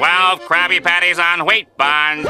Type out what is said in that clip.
12 Krabby Patties on wheat buns.